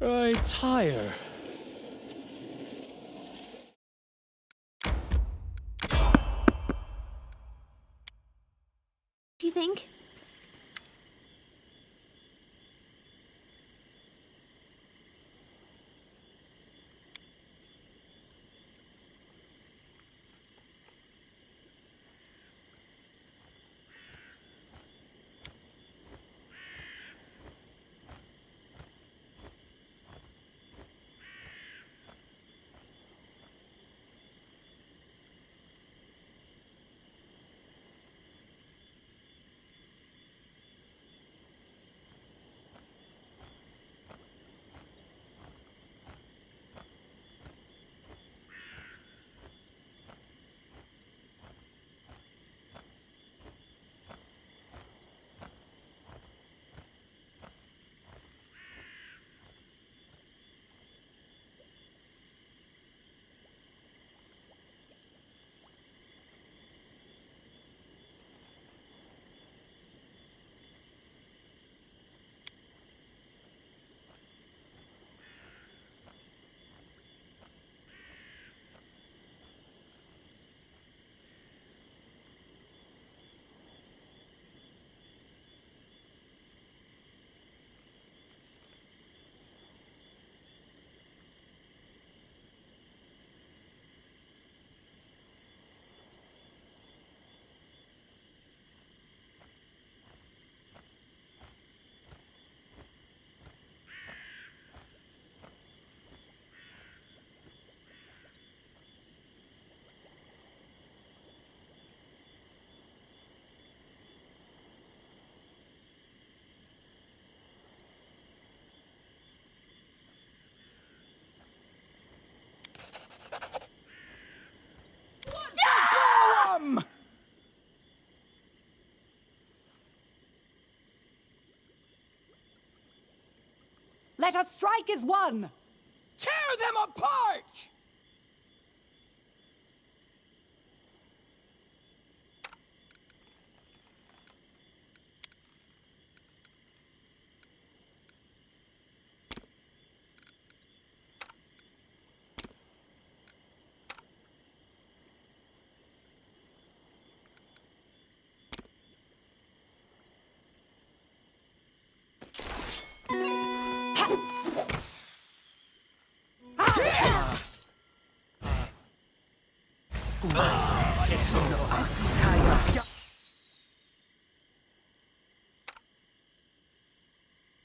I tire. Do you think? Let us strike as one! Tear them apart!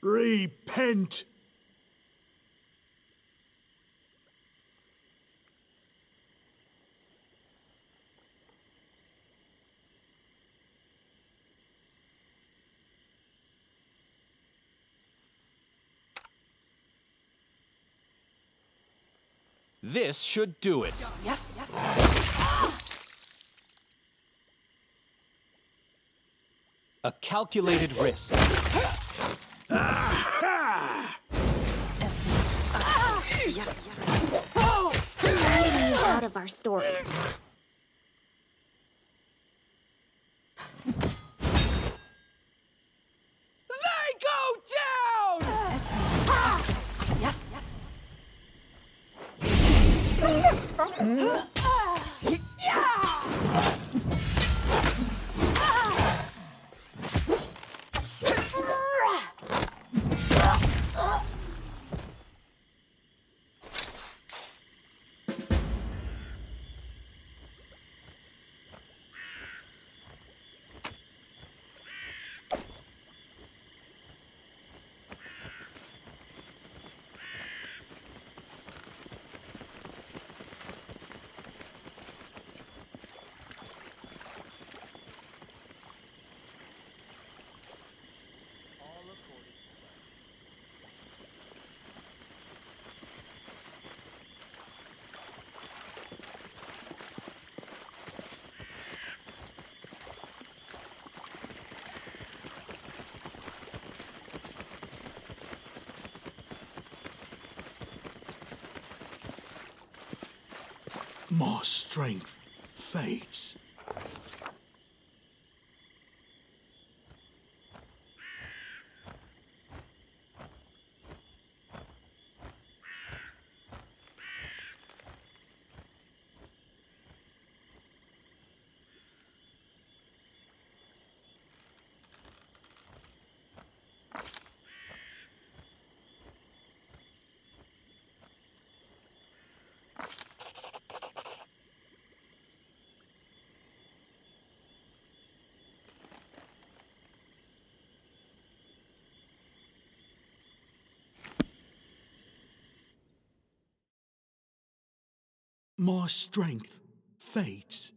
Repent! This should do it. Yes, yes. A calculated risk. Yes, yes. Out of our story. They go down! Yes, yes. My strength fades. My strength fades.